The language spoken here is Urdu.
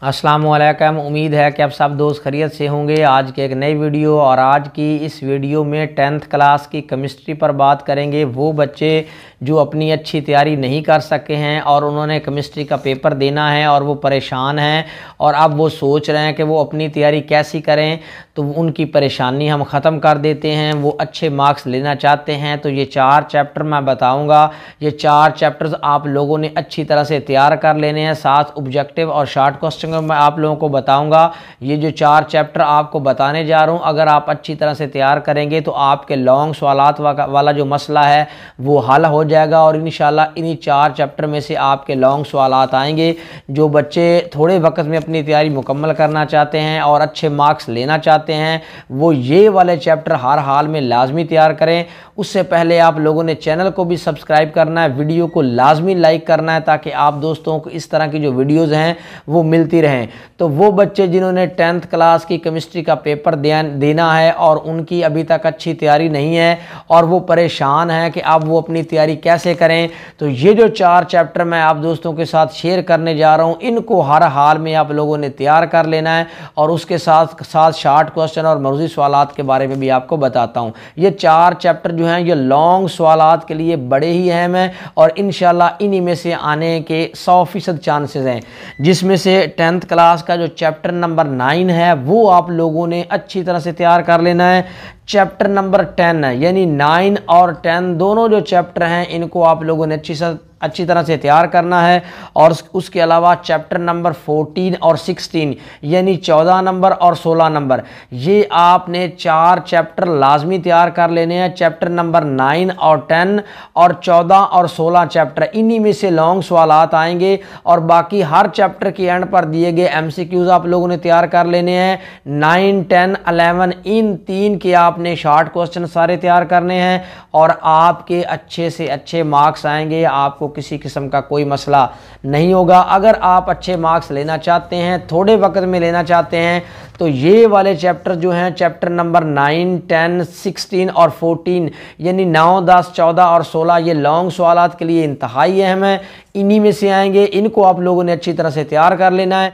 السلام علیکم۔ امید ہے کہ اب سب دوست خرید سے ہوں گے۔ آج کے ایک نئی ویڈیو اور آج کی اس ویڈیو میں ٹینتھ کلاس کی کیمسٹری پر بات کریں گے۔ وہ بچے جو اپنی اچھی تیاری نہیں کر سکے ہیں اور انہوں نے کیمسٹری کا پیپر دینا ہے اور وہ پریشان ہیں اور اب وہ سوچ رہے ہیں کہ وہ اپنی تیاری کیسی کریں۔ تو ان کی پریشانی ہم ختم کر دیتے ہیں، وہ اچھے مارکس لینا چاہتے ہیں۔ تو یہ چار چیپٹر میں بتاؤں گا۔ یہ چار چیپٹرز آپ لوگوں نے اچھی طرح سے تیار کر لینے ہیں۔ ساتھ آبجیکٹیو اور شارٹ کوسچن میں آپ لوگوں کو بتاؤں گا۔ یہ جو چار چیپٹر آپ کو بتانے جا رہا ہوں، اگر آپ اچھی طرح سے تیار کریں گے تو آپ کے لانگ سوالات والا جو مسئلہ ہے، وہ حل ہو جائے گا اور انشاءاللہ انہی چار چیپٹر میں سے آپ کے لانگ سوالات آئیں گے۔ جو بچے تھوڑے وقت میں اپنی تیاری مکمل کرنا چاہتے ہیں اور اچھے مارکس لینا چاہتے ہیں ہیں۔ وہ یہ والے چیپٹر ہر حال میں لازمی تیار کریں۔ اس سے پہلے آپ لوگوں نے چینل کو بھی سبسکرائب کرنا ہے، ویڈیو کو لازمی لائک کرنا ہے تاکہ آپ دوستوں کو اس طرح کی جو ویڈیوز ہیں وہ ملتی رہیں۔ تو وہ بچے جنہوں نے ٹینتھ کلاس کی کیمسٹری کا پیپر دینا ہے اور ان کی ابھی تک اچھی تیاری نہیں ہے اور وہ پریشان ہیں کہ اب وہ اپنی تیاری کیسے کریں۔ تو یہ جو چار چیپٹر میں آپ دوستوں کے ساتھ شیئر کرنے جا رہا ہوں، ان کو ہر حال میں آپ لوگوں نے تیار کر لینا ہے اور اس کے ساتھ ساتھ شارٹ کوسچن اور مرضی سوالات کے بارے میں بھی آپ کو بتاتا ہوں۔ یہ چار چیپٹر جو ہیں، یہ لانگ سوالات کے لیے بڑے ہی اہم ہیں اور انشاءاللہ انہی میں سے آنے کے سو فیصد چانسز ہیں۔ جس میں سے ٹینتھ کلاس کا جو چیپٹر نمبر نائن ہے، وہ آپ لوگوں نے اچھی طرح سے تیار کر لینا ہے۔ چیپٹر نمبر ٹین یعنی نائن اور ٹین دونوں جو چیپٹر ہیں، ان کو آپ لوگوں نے اچھی اچھی طرح سے تیار کرنا ہے۔ اور اس کے علاوہ چیپٹر نمبر فورٹین اور سکسٹین یعنی چودہ نمبر اور سولہ نمبر۔ یہ آپ نے چار چیپٹر لازمی تیار کر لینے ہیں، چیپٹر نمبر نائن اور ٹین اور چودہ اور سولہ چیپٹر۔ انہی میں سے لانگ سوالات آئیں گے اور باقی ہر چیپٹر کی اینڈ پر دیے گئے ایم سی کیوز آپ لوگوں نے تیار کر لینے ہیں۔ نائن، ٹین، الیون، ان تین کے آپ نے شارٹ کوشچن سارے تیار کرنے ہیں اور آپ کے اچھے سے اچھے مارکس آئیں گے، آپ کو کسی قسم کا کوئی مسئلہ نہیں ہوگا۔ اگر آپ اچھے مارکس لینا چاہتے ہیں، تھوڑے وقت میں لینا چاہتے ہیں، تو یہ والے چیپٹر جو ہیں chapter number nine ten sixteen اور فورٹین یعنی نو، دس، چودہ اور سولہ، یہ لانگ سوالات کے لیے انتہائی اہم ہیں۔ انہی میں سے آئیں گے، ان کو آپ لوگوں نے اچھی طرح سے تیار کر لینا ہے۔